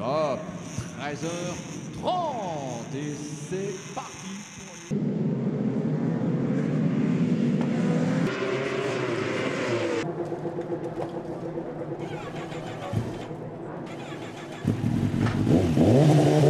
top 13h30 et c'est parti pour.